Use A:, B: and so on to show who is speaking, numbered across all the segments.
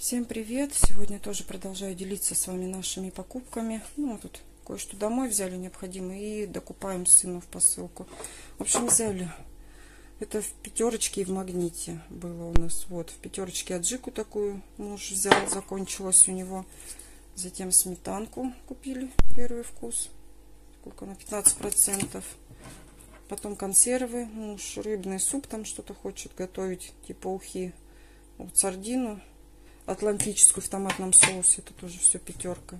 A: Всем привет! Сегодня тоже продолжаю делиться с вами нашими покупками. Ну, мы тут кое-что домой взяли необходимо и докупаем сыну в посылку. В общем, взяли. Это в пятерочке и в магните было у нас. Вот, в пятерочке аджику такую муж взял, закончилась у него. Затем сметанку купили, первый вкус. Сколько на 15%. Потом консервы, муж рыбный суп там что-то хочет готовить, типа ухи. Вот сардину атлантическую в томатном соусе. Это тоже все пятерка.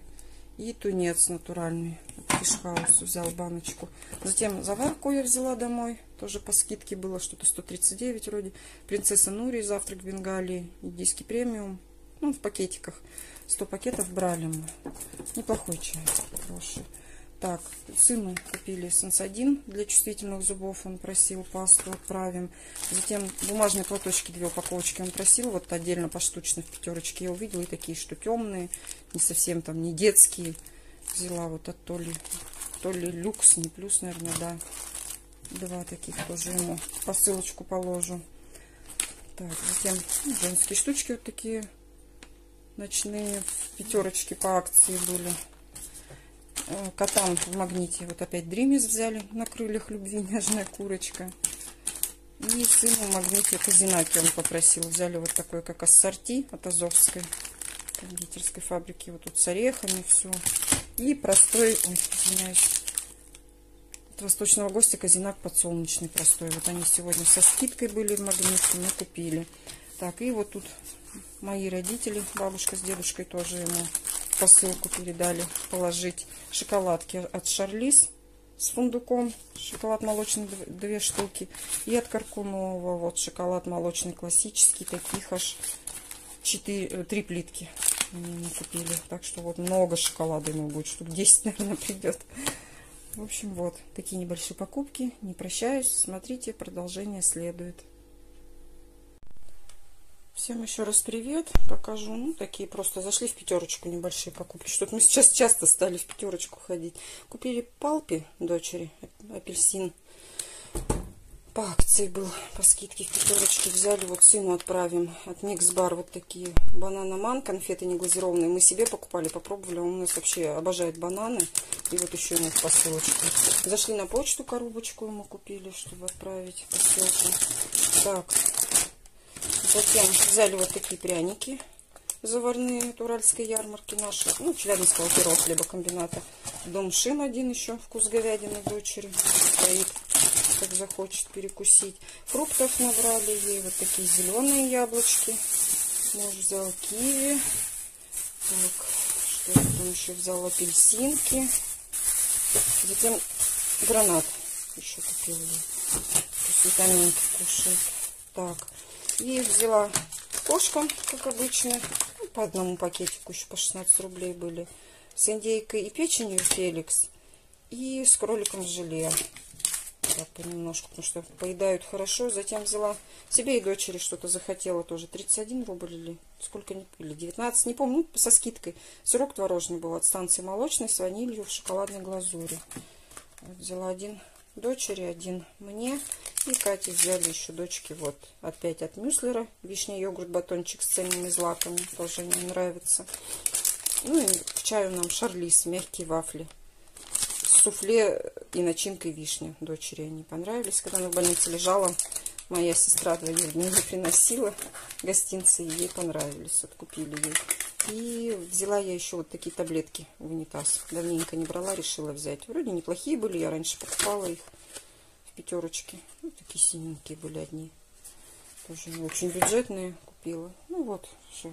A: И тунец натуральный. Фишхаус взял баночку. Затем заварку я взяла домой. Тоже по скидке было что-то 139 вроде. Принцесса Нури, завтрак в Бенгалии. Индийский премиум. Ну, в пакетиках. 100 пакетов брали мы. Неплохой чай. Хороший. Так, сыну купили сенсодин для чувствительных зубов. Он просил пасту отправим. Затем бумажные платочки, две упаковочки он просил. Вот отдельно поштучно в пятерочке я увидела. И такие, что темные, не совсем там, не детские. Взяла вот от то ли, люкс, не плюс, наверное, да. Два таких тоже ему посылочку положу. Так, затем ну, женские штучки вот такие ночные в пятерочке по акции были. Э, котам в магните вот опять дримис взяли на крыльях любви, нежная курочка. И сыну в магните казинаки он попросил. Взяли вот такой, как ассорти от Азовской кондитерской фабрики. Вот тут с орехами все. И простой, ой, извиняюсь, от восточного гостя казинак подсолнечный простой. Вот они сегодня со скидкой были в магните, мы купили. Так, и вот тут мои родители, бабушка с дедушкой тоже ему посылку передали положить шоколадки от Шарлиз с фундуком. Шоколад молочный две штуки. И от Каркунова вот шоколад молочный классический. Таких аж 4, 3 плитки мы купили. Так что вот много шоколада ему будет. Штук 10, наверное, придет. В общем, вот такие небольшие покупки. Не прощаюсь. Смотрите, продолжение следует. Всем еще раз привет. Покажу, ну, такие просто зашли в пятерочку небольшие покупки. Что-то мы сейчас часто стали в пятерочку ходить. Купили палпи дочери, апельсин. По акции был, по скидке в пятерочке. Взяли, вот сыну отправим от Микс Бар вот такие банана-ман, конфеты не глазированные. Мы себе покупали, попробовали. Он у нас вообще обожает бананы. И вот еще ему в посылочку. Зашли на почту, коробочку ему купили, чтобы отправить посылку. Так, Затем взяли вот такие пряники заварные от уральской ярмарки наши. Ну, Челябинского первого хлебокомбината. Дом Шим один еще, вкус говядины дочери. Стоит, как захочет перекусить. Фруктов набрали ей. Вот такие зеленые яблочки. Муж взял киви. Так, что там еще взял? Апельсинки. Затем гранат еще купил ей. Витаминки кушает. Так, и взяла кошка, как обычно. Ну, по одному пакетику еще по 16 рублей были. С индейкой и печенью Феликс. И с кроликом желе. Так, понемножку, потому что поедают хорошо. Затем взяла себе и дочери что-то захотела тоже. 31 рубль или сколько, или 19, не помню, ну, со скидкой. Сырок творожный был от станции молочной с ванилью в шоколадной глазури. Вот, взяла один дочери, один мне. И Кате взяли еще дочки вот опять от Мюслера. Вишня, йогурт, батончик с цельными злаками. Тоже мне нравится. Ну и к чаю нам шарлиз, мягкие вафли. суфле и начинкой вишни. Дочери они понравились. Когда она в больнице лежала, моя сестра двоих дней приносила гостинцы. И ей понравились. Откупили ей. И взяла я еще вот такие таблетки в унитаз. Давненько не брала, решила взять. Вроде неплохие были, я раньше покупала их в пятерочке. Ну, такие синенькие были одни. Тоже очень бюджетные купила. Ну вот, что.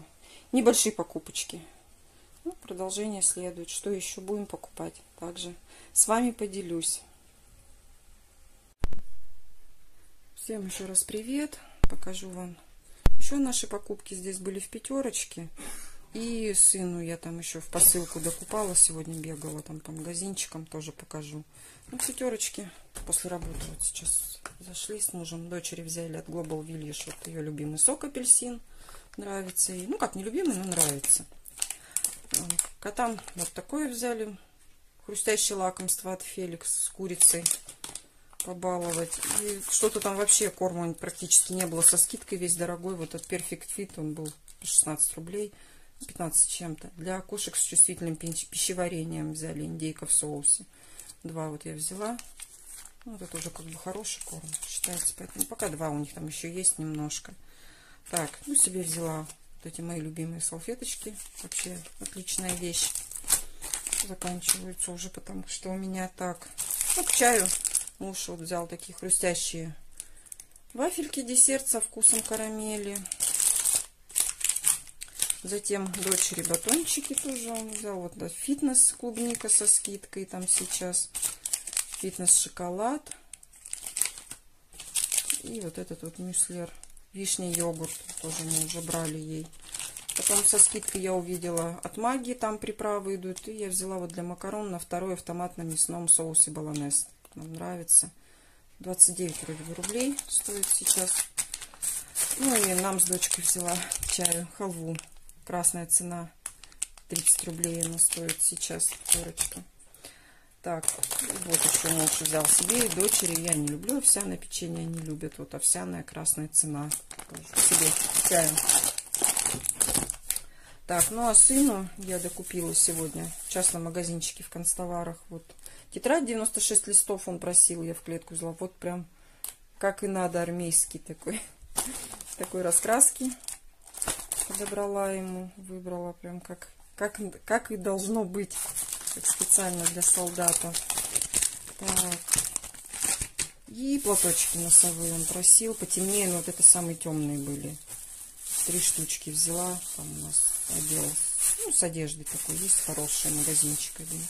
A: Небольшие покупочки. Ну, продолжение следует. Что еще будем покупать? Также с вами поделюсь. Всем еще раз привет. Покажу вам. Еще наши покупки здесь были в пятерочке. И сыну я там еще в посылку докупала. Сегодня бегала там по магазинчикам. Тоже покажу. Ну, пятерочки после работы. Вот сейчас зашли с мужем. Дочери взяли от Global Village. Вот ее любимый сок апельсин. Нравится. И, ну, как не любимый, но нравится. Котам вот такое взяли. Хрустящее лакомство от Феликс с курицей побаловать. И что-то там вообще корма практически не было со скидкой весь дорогой. Вот от Perfect Fit он был 16 рублей, 15 чем-то. Для кошек с чувствительным пищеварением взяли индейка в соусе. Два вот я взяла. Ну, это уже как бы хороший корм считается. Поэтому пока два у них там еще есть немножко. Так, ну себе взяла вот эти мои любимые салфеточки. Вообще отличная вещь. Заканчиваются уже, потому что у меня так. Ну, к чаю муж вот взял такие хрустящие вафельки десерт со вкусом карамели. Затем дочери батончики тоже он взял. Вот да, фитнес клубника со скидкой там сейчас фитнес-шоколад. И вот этот вот мюслер. Вишня йогурт. Тоже мы уже брали ей. Потом со скидкой я увидела от магии, там приправы идут. И я взяла вот для макарон на второй автомат на мясном соусе баланес. Нам нравится. 29 вроде бы рублей стоит сейчас. Ну и нам с дочкой взяла чаю, халву. Красная цена. 30 рублей она стоит сейчас, корочка. Так, вот еще муж взял себе и дочери. Я не люблю овсяное печенье, они любят. Вот овсяная красная цена. Себе чаем. Так, ну а сыну я докупила сегодня в частном магазинчике в констоварах. Вот тетрадь 96 листов он просил, я в клетку взяла. Вот прям как и надо, армейский такой. Такой раскраски подобрала ему, выбрала прям как, как, как и должно быть как специально для солдата. Так. И платочки носовые он просил. Потемнее, но вот это самые темные были. Три штучки взяла. Там у нас отдел ну, с одеждой такой есть. Хороший магазинчик один.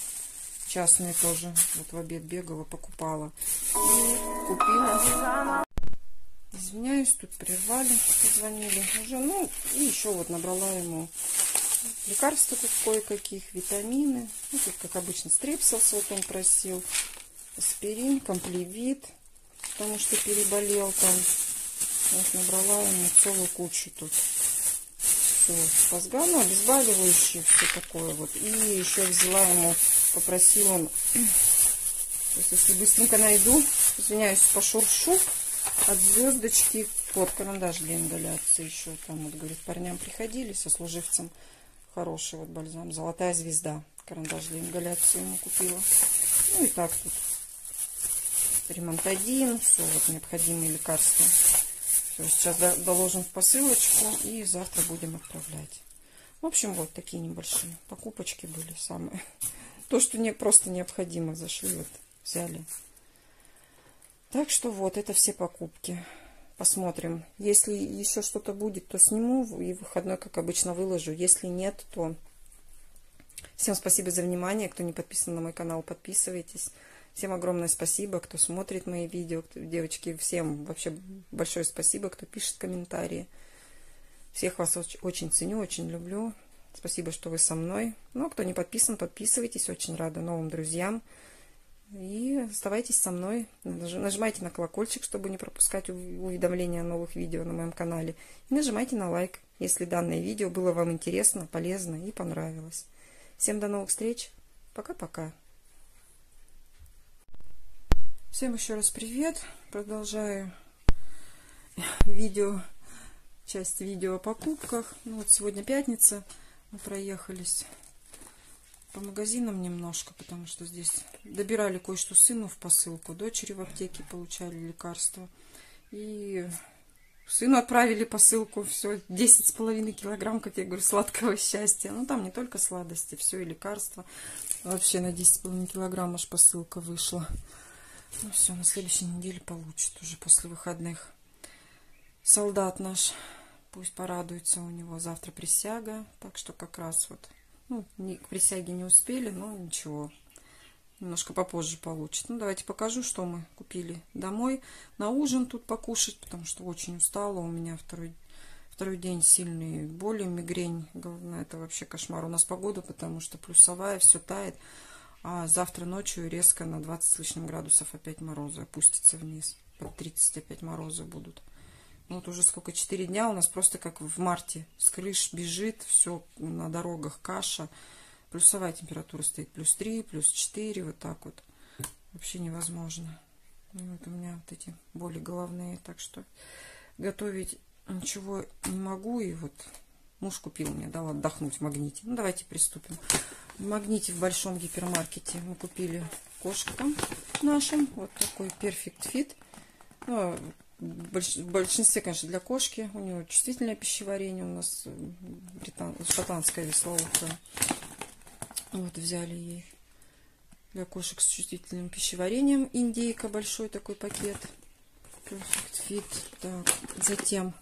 A: Частные тоже. Вот в обед бегала, покупала. И купила. Извиняюсь, тут прервали, позвонили уже. Ну, и еще вот набрала ему лекарства кое-каких, витамины. Ну, тут, как обычно, стрепсился вот он просил. Аспирин, комплевит, потому что переболел там. Вот набрала ему целую кучу тут. Все, фазга, ну, обезболивающие, все такое вот. И еще взяла ему, попросил он, если быстренько найду, извиняюсь, пошуршу от звездочки под карандаш для ингаляции еще. Там вот, говорит, парням приходили со служивцем Хороший вот бальзам. Золотая звезда. Карандаш для ингаляции ему купила. Ну и так тут. Ремонтадин. Все вот необходимые лекарства. Все, сейчас доложим в посылочку. И завтра будем отправлять. В общем, вот такие небольшие покупочки были самые. То, что не просто необходимо. Зашли вот, взяли. Так что вот, это все покупки. Посмотрим. Если еще что-то будет, то сниму и выходной, как обычно, выложу. Если нет, то всем спасибо за внимание. Кто не подписан на мой канал, подписывайтесь. Всем огромное спасибо, кто смотрит мои видео. Девочки, всем вообще большое спасибо, кто пишет комментарии. Всех вас очень ценю, очень люблю. Спасибо, что вы со мной. Ну, а кто не подписан, подписывайтесь. Очень рада новым друзьям. И оставайтесь со мной. Нажимайте на колокольчик, чтобы не пропускать уведомления о новых видео на моем канале. И нажимайте на лайк, если данное видео было вам интересно, полезно и понравилось. Всем до новых встреч. Пока-пока. Всем еще раз привет. Продолжаю видео, часть видео о покупках. Ну вот сегодня пятница. Мы проехались по магазинам немножко, потому что здесь добирали кое-что сыну в посылку, дочери в аптеке получали лекарства. И сыну отправили посылку, все, 10,5 килограмм, как я говорю, сладкого счастья. Ну, там не только сладости, все и лекарства. Вообще на 10,5 килограмм аж посылка вышла. Ну, все, на следующей неделе получит, уже после выходных. Солдат наш, пусть порадуется, у него завтра присяга, так что как раз вот ну, к присяге не успели, но ничего. Немножко попозже получит. Ну, давайте покажу, что мы купили домой. На ужин тут покушать, потому что очень устала. У меня второй, второй день сильные боли, мигрень. Главное, это вообще кошмар. У нас погода, потому что плюсовая, все тает. А завтра ночью резко на 20 с лишним градусов опять морозы опустится вниз. Под 30 опять морозы будут. Ну, вот уже сколько, 4 дня у нас просто как в марте. С крыш бежит, все на дорогах каша. Плюсовая температура стоит плюс 3, плюс 4, вот так вот. Вообще невозможно. Вот у меня вот эти боли головные, так что готовить ничего не могу. И вот Муж купил мне, дал отдохнуть в магните. Ну, давайте приступим. В магните в большом гипермаркете мы купили кошкам нашим. Вот такой Perfect Fit. Ну, в большинстве, конечно, для кошки. У него чувствительное пищеварение. У нас британ... шотландская веслоухая. Вот взяли ей для кошек с чувствительным пищеварением. Индейка большой такой пакет. Perfect Fit. Так, затем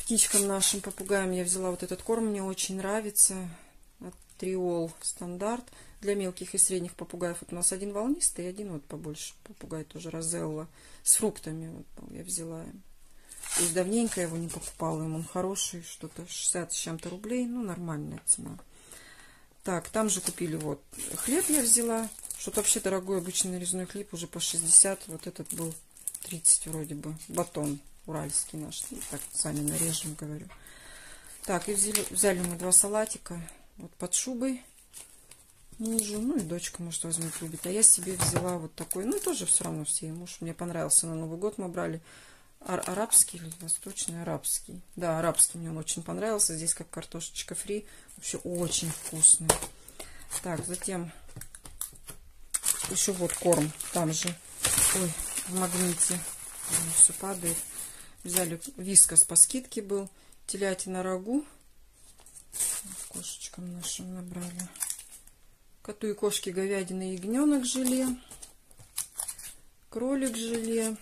A: птичкам нашим попугаям я взяла вот этот корм. Мне очень нравится. Триол стандарт. Для мелких и средних попугаев вот у нас один волнистый и один вот побольше попугай тоже розелла с фруктами. Вот я взяла. То есть давненько его не покупала им. Он хороший, что-то 60 с чем-то рублей. Ну, нормальная цена. Так, там же купили вот хлеб я взяла. Что-то вообще дорогой обычный нарезной хлеб уже по 60. Вот этот был 30 вроде бы. Батон уральский наш. Ну, так сами нарежем, говорю. Так, и взяли, взяли мы два салатика. Вот под шубой мужу. Ну и дочка, может, возьмет, любит. А я себе взяла вот такой. Ну, тоже все равно все. Муж мне понравился на Новый год. Мы брали ар арабский или восточный арабский. Да, арабский мне он очень понравился. Здесь как картошечка фри. Вообще очень вкусный. Так, затем еще вот корм. Там же. Ой, в магните. Все падает. Взяли вискас по скидке был. Телятина рагу. Кошечкам нашим набрали. Коту и кошке говядина и ягненок желе. Кролик желе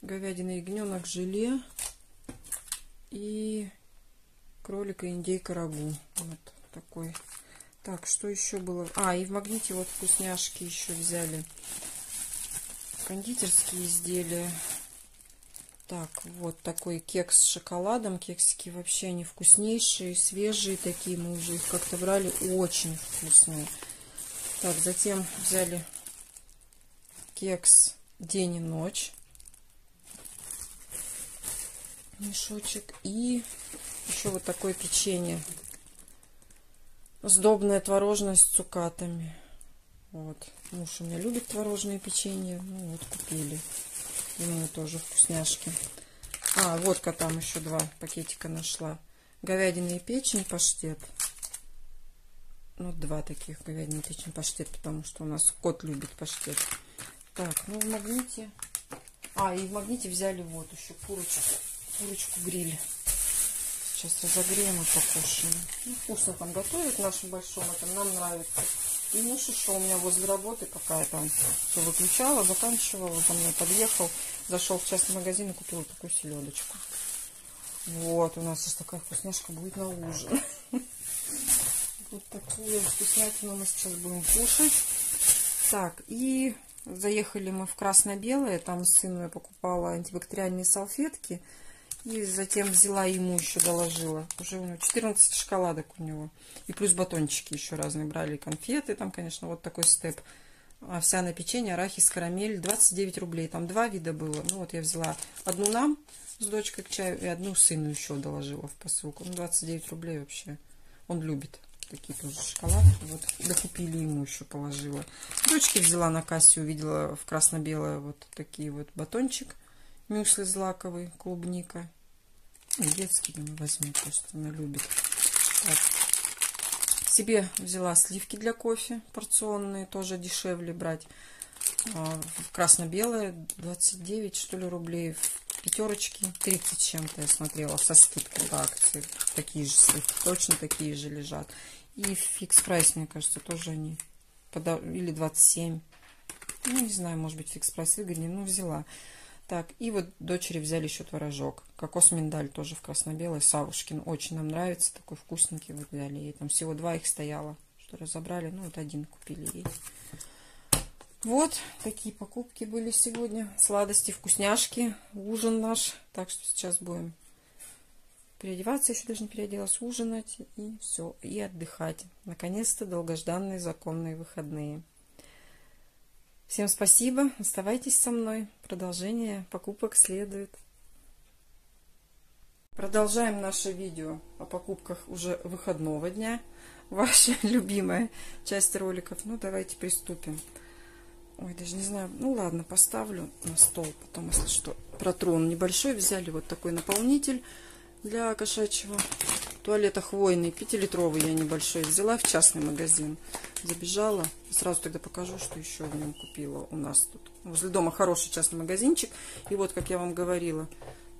A: говядина, ягненок, желе и кролик и индейка рагу. Вот такой. Так, что еще было? А, и в магните вот вкусняшки еще взяли. Кондитерские изделия. Так, вот такой кекс с шоколадом. Кексики вообще они вкуснейшие, свежие такие. Мы уже их как-то брали. Очень вкусные. Так, затем взяли кекс день и ночь мешочек. И еще вот такое печенье. Сдобное творожное с цукатами. Вот. Муж у меня любит творожное печенье. Ну вот, купили. Ему тоже вкусняшки. А, водка там еще два пакетика нашла. Говядина и печень паштет. Ну, два таких говядина и печень паштет, потому что у нас кот любит паштет. Так, ну в магните... А, и в магните взяли вот еще курочку курочку гриль. Сейчас разогреем и покушаем. Ну, вкусно там готовят в нашем большом, это нам нравится. И муж еще у меня возле работы какая-то, все выключала, заканчивала, ко мне подъехал, зашел в частный магазин и купил такую селедочку. Вот, у нас сейчас такая вкусняшка будет на ужин. Вот такую вкуснятину мы сейчас будем кушать. Так, и заехали мы в красно-белое, там сыну я покупала антибактериальные салфетки. И затем взяла ему еще доложила. Уже у него 14 шоколадок у него. И плюс батончики еще разные брали. Конфеты там, конечно, вот такой степ. Овсяное печенье, арахис, карамель. 29 рублей. Там два вида было. Ну вот я взяла одну нам с дочкой к чаю и одну сыну еще доложила в посылку. Ну 29 рублей вообще. Он любит такие тоже шоколадки. Вот докупили ему еще положила. Дочке взяла на кассе, увидела в красно-белое вот такие вот батончик мюсли злаковый, клубника. Детский возьму, просто она любит. Так. Себе взяла сливки для кофе порционные, тоже дешевле брать. А, красно-белое, 29, что ли, рублей. В пятерочке 30 чем-то я смотрела со скидкой по акции. Такие же сливки, точно такие же лежат. И фикс прайс, мне кажется, тоже они. Или 27. Ну, не знаю, может быть, фикс прайс выгоднее, но взяла. Так, и вот дочери взяли еще творожок. Кокос миндаль тоже в красно-белой. Савушкин. Очень нам нравится. Такой вкусненький. Вот взяли ей. Там всего два их стояло. Что разобрали. Ну, вот один купили ей. Вот такие покупки были сегодня. Сладости, вкусняшки. Ужин наш. Так что сейчас будем переодеваться. Еще даже не переоделась. Ужинать. И все. И отдыхать. Наконец-то долгожданные законные выходные. Всем спасибо. Оставайтесь со мной. Продолжение покупок следует. Продолжаем наше видео о покупках уже выходного дня. Ваша любимая часть роликов. Ну, давайте приступим. Ой, даже не знаю. Ну ладно, поставлю на стол. Потом, если что, протрон небольшой. Взяли вот такой наполнитель для кошачьего туалета хвойный. Пятилитровый я небольшой взяла в частный магазин. Забежала. Сразу тогда покажу, что еще в нем купила у нас тут. Возле дома хороший частный магазинчик. И вот, как я вам говорила,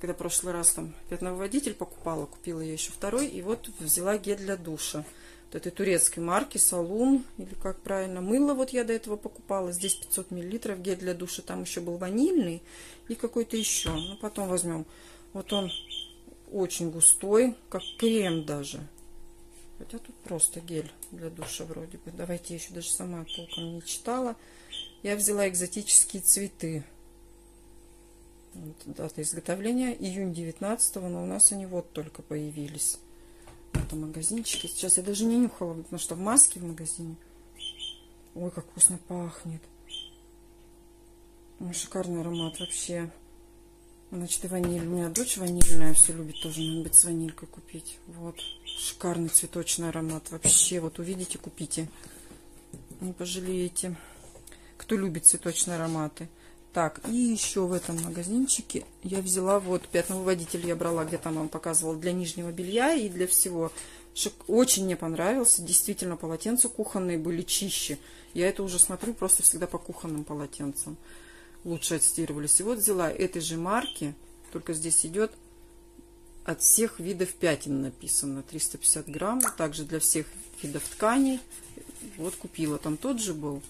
A: когда в прошлый раз там пятновыводитель покупала, купила я еще второй. И вот взяла гель для душа вот этой турецкой марки Салун, или как правильно, мыло вот я до этого покупала, здесь 500 миллилитров, гель для душа, там еще был ванильный и какой-то еще, ну потом возьмем, вот он очень густой, как крем даже, хотя тут просто гель для душа вроде бы, давайте еще даже сама толком не читала, я взяла экзотические цветы, вот, дата изготовления июнь 19 но у нас они вот только появились этом магазинчике. Сейчас я даже не нюхала, потому что в маске в магазине. Ой, как вкусно пахнет. Шикарный аромат вообще. Значит, и ваниль. У меня дочь ванильная все любит тоже. Надо быть с ванилькой купить. Вот. Шикарный цветочный аромат. Вообще, вот увидите, купите. Не пожалеете. Кто любит цветочные ароматы. Так, и еще в этом магазинчике я взяла вот пятновыводитель я брала, где там вам показывала, для нижнего белья и для всего. Очень мне понравился. Действительно, полотенца кухонные были чище. Я это уже смотрю просто всегда по кухонным полотенцам. Лучше отстирывались. И вот взяла этой же марки, только здесь идет от всех видов пятен написано. 350 грамм. Также для всех видов тканей. Вот купила. Там тот же был.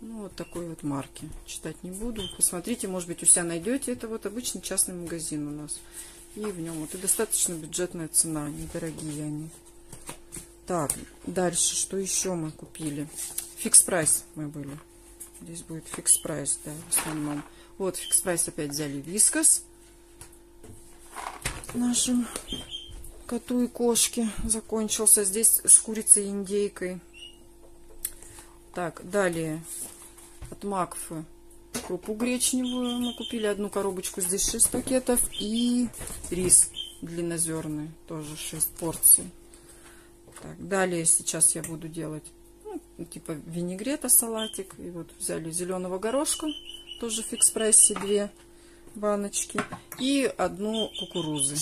A: Ну, вот такой вот марки. Читать не буду. Посмотрите, может быть, у себя найдете. Это вот обычный частный магазин у нас. И в нем вот и достаточно бюджетная цена. Недорогие они. Так, дальше, что еще мы купили? Fix Price мы были. Здесь будет Fix Price, да, в основном. Вот, Fix Price опять взяли Whiskas. Нашим коту и кошке закончился. Здесь с курицей и индейкой. Так, далее от Макфы крупу гречневую. Мы купили одну коробочку, здесь 6 пакетов. И рис длиннозерный, тоже 6 порций. Так, далее сейчас я буду делать ну, типа винегрета салатик. И вот взяли зеленого горошка, тоже в фикс прайсе 2 баночки. И одну кукурузы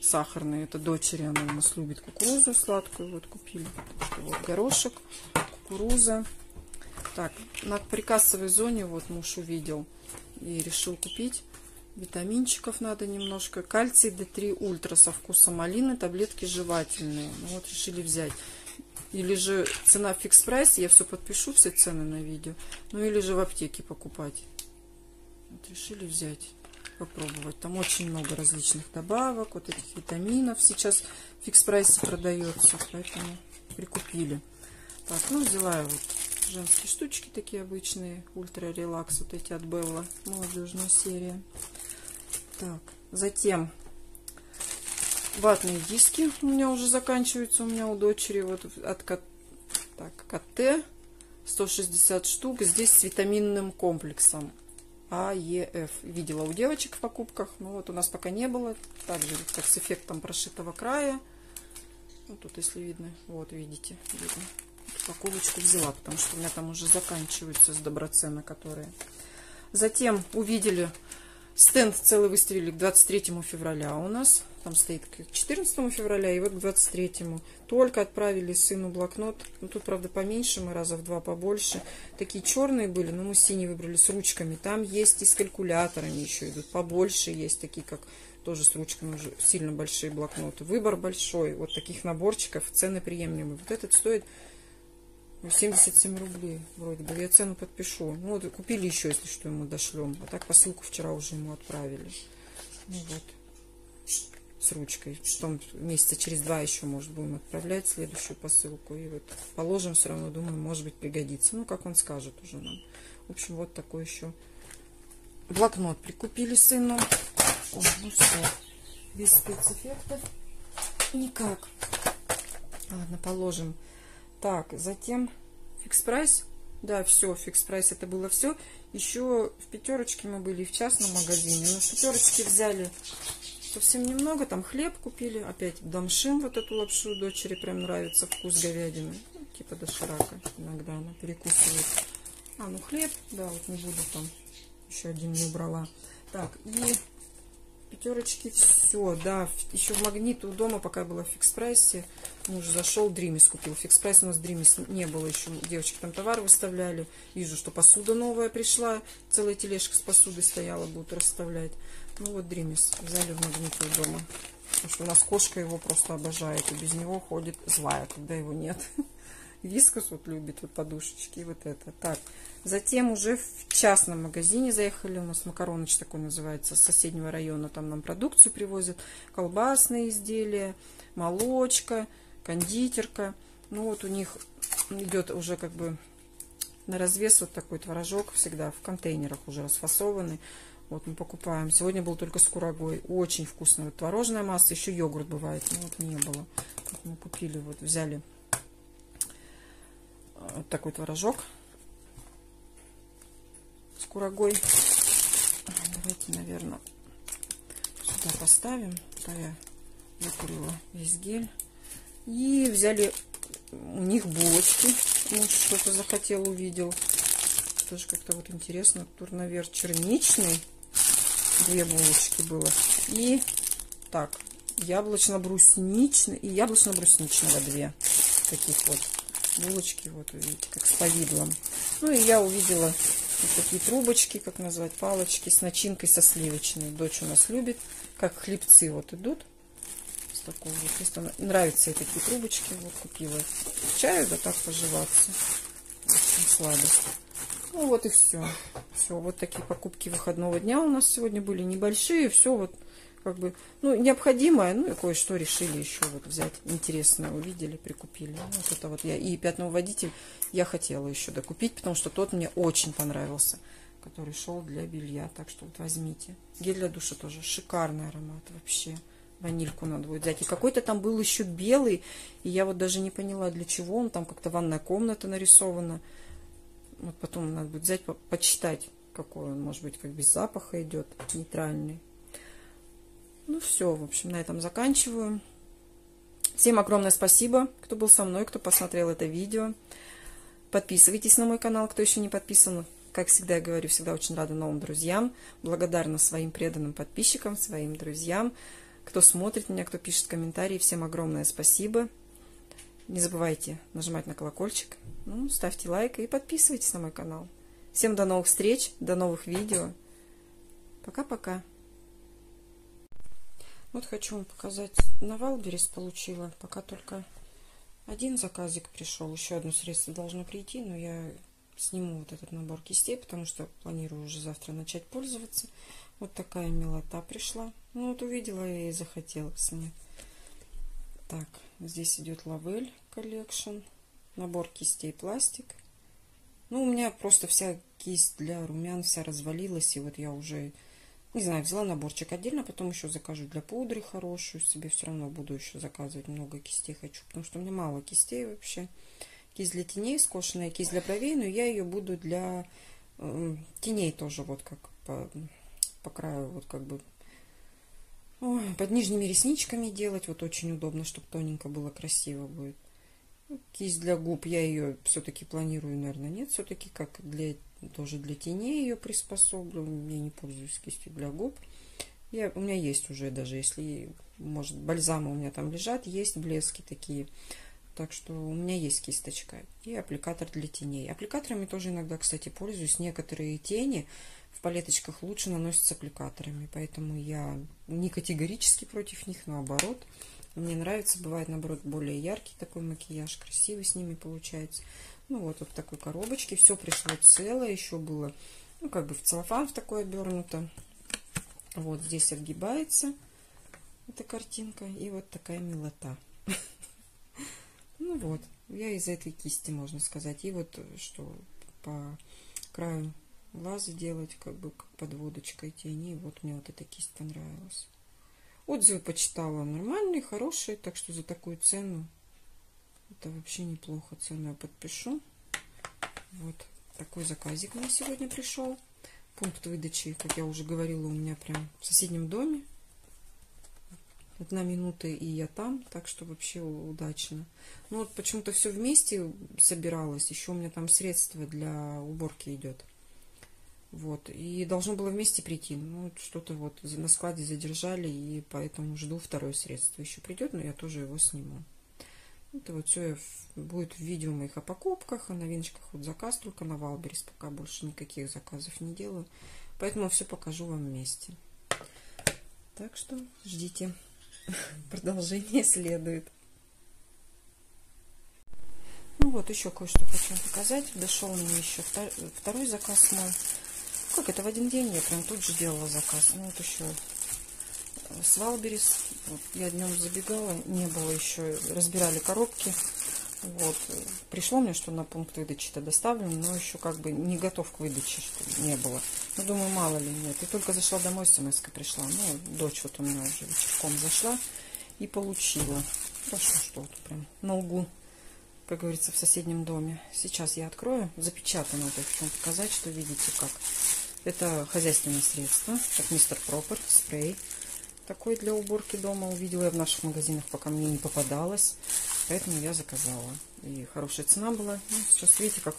A: сахарные. Это дочери, она у нас любит кукурузу сладкую. Вот купили. Вот горошек, кукуруза. Так, на прикассовой зоне вот муж увидел и решил купить. Витаминчиков надо немножко. Кальций D3 ультра со вкусом малины, таблетки жевательные. Ну, вот решили взять. Или же цена фикс прайс, я все подпишу, все цены на видео. Ну или же в аптеке покупать. Вот решили взять, попробовать. Там очень много различных добавок, вот этих витаминов. Сейчас Fix Price е продается, поэтому прикупили. Так, ну взяла я вот женские штучки такие обычные. Ultra Relax вот эти от Белла. Молодежная серия. Так, затем ватные диски у меня уже заканчиваются. У меня у дочери вот от так, КТ 160 штук. Здесь с витаминным комплексом. A, E, F. Видела у девочек в покупках. Но вот у нас пока не было. Также как с эффектом прошитого края. Вот тут, если видно. Вот, видите. Видно упаковочку взяла, потому что у меня там уже заканчиваются с доброцена, которые. Затем увидели стенд целый выставили к 23 февраля у нас. Там стоит к 14 февраля и вот к 23. Только отправили сыну блокнот. Ну, тут, правда, поменьше, мы раза в два побольше. Такие черные были, но мы синие выбрали с ручками. Там есть и с калькуляторами еще идут. Побольше есть такие, как тоже с ручками уже сильно большие блокноты. Выбор большой. Вот таких наборчиков, цены приемлемые. Вот этот стоит 77 рублей вроде бы. Я цену подпишу. Ну, вот купили еще, если что, ему дошлем. А так посылку вчера уже ему отправили. Ну вот. С ручкой. Потом месяца через два еще, может, будем отправлять следующую посылку. И вот положим все равно, думаю, может быть, пригодится. Ну, как он скажет уже нам. В общем, вот такой еще блокнот прикупили сыну. О, ну все. Без спецэффектов. Никак. Ладно, положим так, затем Fix Price. Да, все, Fix Price это было все. Еще в пятерочке мы были в частном магазине. Но в пятерочке взяли совсем немного. Там хлеб купили. Опять домшим вот эту лапшу дочери прям нравится вкус говядины. Ну, типа доширака. Иногда она перекусывает. А, ну хлеб, да, вот не буду там. Еще один не убрала. Так, и пятерочки все, да. Еще в магнит у дома, пока я была в Fix Price е, муж зашел, Dreamies купил. Fix Price у нас Dreamies не было еще. Девочки там товар выставляли. Вижу, что посуда новая пришла. Целая тележка с посудой стояла, будут расставлять. Ну вот Dreamies взяли в магнит у дома. Потому что у нас кошка его просто обожает. И без него ходит злая, когда его нет. Вискас вот любит, вот подушечки, вот это. Так, затем уже в частном магазине заехали, у нас макароныч такой называется, с соседнего района, там нам продукцию привозят, колбасные изделия, молочка, кондитерка. Ну вот у них идет уже как бы на развес вот такой творожок всегда в контейнерах уже расфасованный. Вот мы покупаем. Сегодня был только с курагой. Очень вкусная вот творожная масса. Еще йогурт бывает. Ну вот не было. Вот мы купили, вот взяли вот такой творожок с курагой. Давайте, наверное, сюда поставим. Да, я закурила весь гель. И взяли у них булочки. Муж что-то захотел, увидел. Тоже как-то вот интересно. Турновер черничный. Две булочки было. И так, яблочно-брусничный и яблочно-брусничного две. Таких вот булочки, вот видите, как с повидлом. Ну и я увидела вот такие трубочки, как назвать, палочки с начинкой со сливочной. Дочь у нас любит, как хлебцы вот идут. Такого вот, если нравятся ей такие трубочки, вот купила чаю, да так поживаться. Очень сладость. Ну вот и все. Все, вот такие покупки выходного дня у нас сегодня были небольшие. Все вот как бы, ну, необходимое, ну, и кое-что решили еще вот взять интересное, увидели, прикупили. Ну, вот это вот я, и пятновыводитель я хотела еще докупить, потому что тот мне очень понравился, который шел для белья, так что вот возьмите. Гель для душа тоже шикарный аромат вообще. Ванильку надо будет взять. И какой-то там был еще белый, и я вот даже не поняла, для чего он, там как-то ванная комната нарисована. Вот потом надо будет взять, по почитать, какой он, может быть, как без запаха идет, нейтральный. Ну все, в общем, на этом заканчиваю. Всем огромное спасибо, кто был со мной, кто посмотрел это видео. Подписывайтесь на мой канал, кто еще не подписан. Как всегда я говорю, всегда очень рада новым друзьям. Благодарна своим преданным подписчикам, своим друзьям, кто смотрит меня, кто пишет комментарии. Всем огромное спасибо. Не забывайте нажимать на колокольчик, ну, ставьте лайк и подписывайтесь на мой канал. Всем до новых встреч, до новых видео. Пока-пока. Вот хочу вам показать. На Wildberries получила. Пока только один заказик пришел. Еще одно средство должно прийти. Но я сниму вот этот набор кистей, потому что планирую уже завтра начать пользоваться. Вот такая милота пришла. Ну вот увидела я и захотелось мне. Так, здесь идет Lavelle Collection. Набор кистей пластик. Ну, у меня просто вся кисть для румян вся развалилась. И вот я уже не знаю, взяла наборчик отдельно, потом еще закажу для пудры хорошую. Себе все равно буду еще заказывать много кистей хочу, потому что у меня мало кистей вообще. Кисть для теней скошенная, кисть для бровей, но я ее буду для э, теней тоже вот как по, по краю, вот как бы под нижними ресничками делать. Вот очень удобно, чтобы тоненько было, красиво будет. Кисть для губ я ее все-таки планирую, наверное, нет. Все-таки как для тоже для теней ее приспособлю. Я не пользуюсь кистью для губ. Я, у меня есть уже, даже если, может, бальзамы у меня там лежат, есть блески такие. Так что у меня есть кисточка и аппликатор для теней. Аппликаторами тоже иногда, кстати, пользуюсь. Некоторые тени в палеточках лучше наносятся аппликаторами, поэтому я не категорически против них, наоборот. Мне нравится, бывает, наоборот, более яркий такой макияж, красивый с ними получается. Ну вот, вот в такой коробочке. Все пришло целое. Еще было, ну, как бы в целлофан в такой обернуто. Вот здесь отгибается эта картинка. И вот такая милота. Ну вот, я из этой кисти, можно сказать. И вот что по краю глаза делать, как бы как подводочкой тени. Вот мне вот эта кисть понравилась. Отзывы почитала нормальные, хорошие, так что за такую цену это вообще неплохо. Цену я подпишу. Вот такой заказик мне сегодня пришел. Пункт выдачи, как я уже говорила, у меня прям в соседнем доме. одна минута и я там, так что вообще удачно. Ну вот почему-то все вместе собиралось, еще у меня там средства для уборки идет. Вот, и должно было вместе прийти. Ну, что-то вот на складе задержали, и поэтому жду второе средство. Еще придет, но я тоже его сниму. Это вот все будет в видео моих о покупках, о новиночках. Вот заказ только на Валберис, пока больше никаких заказов не делаю. Поэтому все покажу вам вместе. Так что ждите. Продолжение следует. Ну вот, еще кое-что хочу вам показать. Дошел мне еще второй заказ мой. Как это в один день? Я прям тут же делала заказ. Ну вот еще с Валберис. Я днем забегала, не было еще, разбирали коробки. Вот. Пришло мне, что на пункт выдачи-то доставлено, но еще как бы не готов к выдаче, что не было. Ну, думаю, мало ли нет. И только зашла домой, смс пришла. Ну, дочь вот у меня уже вечерком зашла и получила. Хорошо, что вот прям на углу, как говорится, в соседнем доме. Сейчас я открою. Запечатано. Вот я хочу показать, что видите как. Это хозяйственное средство, как мистер Пропер, спрей такой для уборки дома. Увидела я в наших магазинах, пока мне не попадалось. Поэтому я заказала. И хорошая цена была. Ну, сейчас видите, как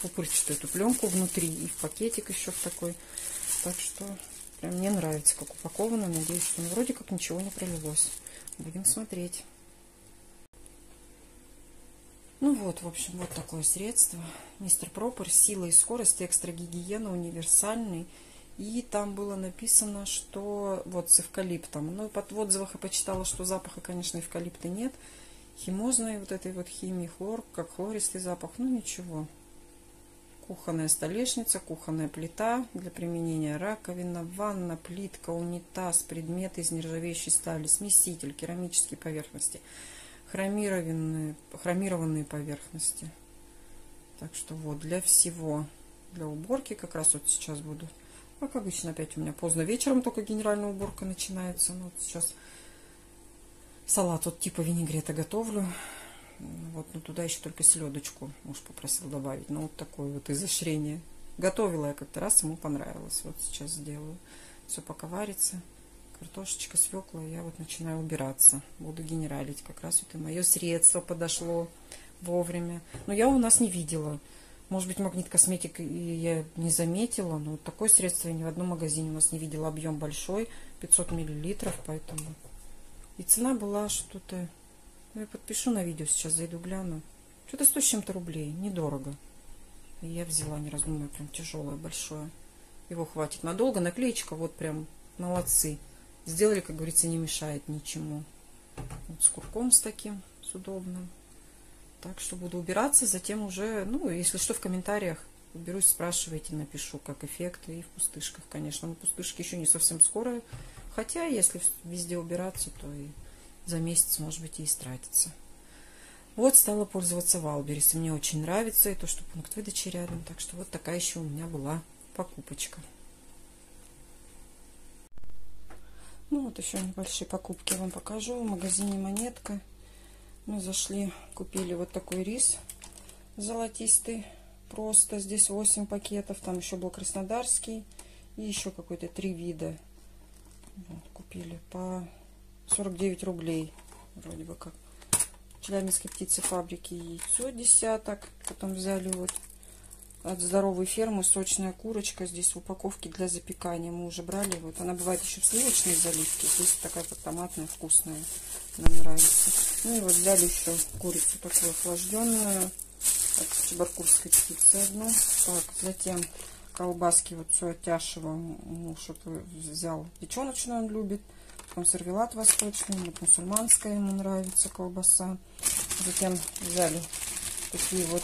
A: пупырчатую эту пленку внутри. И в пакетик еще в такой. Так что прям мне нравится, как упаковано. Надеюсь, что ну, вроде как ничего не пролилось. Будем смотреть. Ну вот, в общем, вот такое средство. Мистер Пропер, сила и скорость, экстра гигиена, универсальный. И там было написано, что вот с эвкалиптом. Ну, под отзывах я почитала, что запаха, конечно, эвкалипта нет. Химозной вот этой вот химии, хлор, как хлористый запах. Ну, ничего. Кухонная столешница, кухонная плита для применения раковина, ванна, плитка, унитаз, предметы из нержавеющей стали, смеситель, керамические поверхности, хромированные, хромированные поверхности. Так что вот, для всего, для уборки как раз вот сейчас буду как обычно, опять у меня поздно вечером только генеральная уборка начинается. Ну, вот сейчас салат вот типа винегрета готовлю. Вот, ну туда еще только селедочку муж попросил добавить. Ну, вот такое вот изощрение. Готовила я как-то раз, ему понравилось. Вот сейчас сделаю. Все пока варится. Картошечка, свекла. Я вот начинаю убираться. Буду генералить. Как раз вот и мое средство подошло вовремя. Но я у нас не видела. Может быть, магнит косметик я не заметила, но вот такое средство я ни в одном магазине у нас не видела. Объем большой, 500 миллилитров, поэтому... И цена была что-то... Ну, я подпишу на видео, сейчас зайду гляну. Что-то 100 с чем-то рублей, недорого. И я взяла, не раздумывая, прям тяжелое, большое. Его хватит надолго. Наклеечка вот прям молодцы. Сделали, как говорится, не мешает ничему. Вот с курком с таким, с удобным. Так что буду убираться, затем уже, ну, если что, в комментариях уберусь, спрашивайте, напишу, как эффекты. И в пустышках, конечно. Но пустышки еще не совсем скоро. Хотя, если везде убираться, то и за месяц, может быть, и истратится. Вот стала пользоваться Валберис. И мне очень нравится. И то, что пункт выдачи рядом. Так что вот такая еще у меня была покупочка. Ну, вот еще небольшие покупки вам покажу. В магазине Монетка мы зашли, купили вот такой рис золотистый. Просто здесь 8 пакетов. Там еще был краснодарский. И еще какой-то три вида. Вот, купили по 49 рублей. Вроде бы как. Челябинской птицефабрики яйцо десяток. Потом взяли вот от здоровой фермы сочная курочка. Здесь в упаковке для запекания. Мы уже брали. Вот она бывает еще в сливочной заливке. Здесь такая вот томатная, вкусная. Нам нравится. Ну и вот взяли еще курицу такую охлажденную. От чебаркульской птицы одну. Так, затем колбаски вот все оттяшево. Муж вот взял печеночную, он любит. Потом сервелат восточный, вот мусульманская ему нравится колбаса. Затем взяли такие вот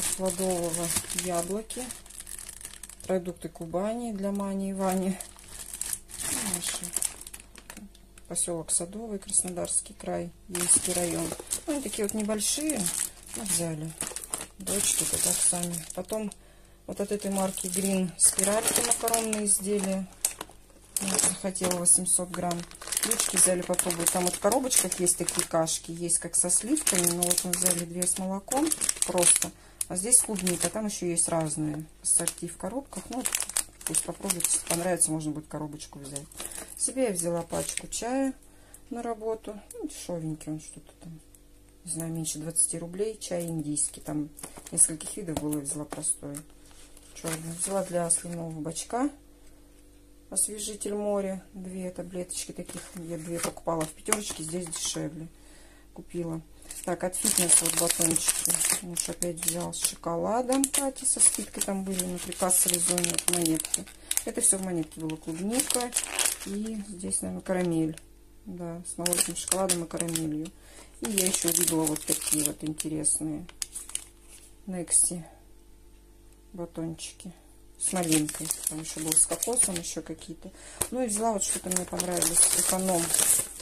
A: от плодового яблоки. Продукты Кубани для Мани и Вани. Наши. Поселок Садовый, Краснодарский край, Ейский район. Ну, они такие вот небольшие. Ну, взяли. Дочь тут так сами. Потом вот от этой марки Green спиральки макаронные изделия. захотела 800 грамм. Ключки взяли попробовать. Там вот в коробочках есть такие кашки. Есть как со сливками. Но вот мы взяли две с молоком. Просто. А здесь клубника, там еще есть разные сорти в коробках. Ну, пусть попробуйте, если понравится, можно будет коробочку взять. Себе я взяла пачку чая на работу. Ну, дешевенький он что-то там. Не знаю, меньше 20 рублей. Чай индийский. Там нескольких видов было. Взяла простой. Черный. Взяла для слюнового бачка. Освежитель моря. Две таблеточки таких. Я две покупала в пятерочке. Здесь дешевле. Купила. Так, от фитнес вот батончики. Муж опять взял с шоколадом. Кати со скидкой там были на прикассовой зоне от монетки. Это все в монетке было клубника. И здесь, наверное, карамель. Да, с молочным шоколадом и карамелью. И я еще увидела вот такие вот интересные Некси батончики с малинкой. Там еще был с кокосом, еще какие-то. Ну и взяла вот что-то мне понравилось. Эконом.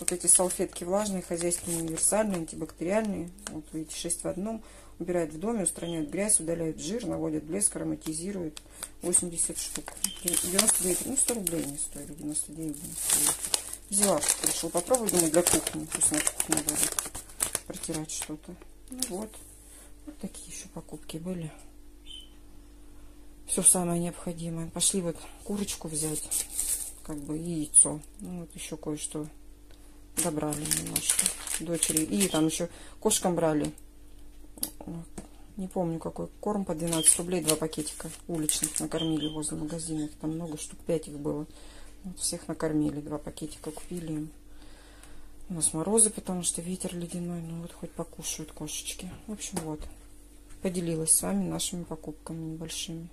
A: Вот эти салфетки влажные, хозяйственные, универсальные, антибактериальные. Вот видите, 6 в одном. Убирают в доме, устраняют грязь, удаляют жир, наводят блеск, ароматизируют. 80 штук. 99, ну 100 рублей не стоили, 99 не стоили. Взяла, решил попробовать, думаю, для кухни. Пусть на кухне будет протирать что-то. Ну вот. Вот такие еще покупки были все самое необходимое. Пошли вот курочку взять, как бы яйцо. Ну, вот еще кое-что добрали немножко дочери. И там еще кошкам брали. Не помню какой корм по 12 рублей, два пакетика уличных накормили возле магазина. Их там много штук, пять их было. Вот всех накормили, два пакетика купили им. У нас морозы, потому что ветер ледяной. Ну вот хоть покушают кошечки. В общем, вот. Поделилась с вами нашими покупками небольшими.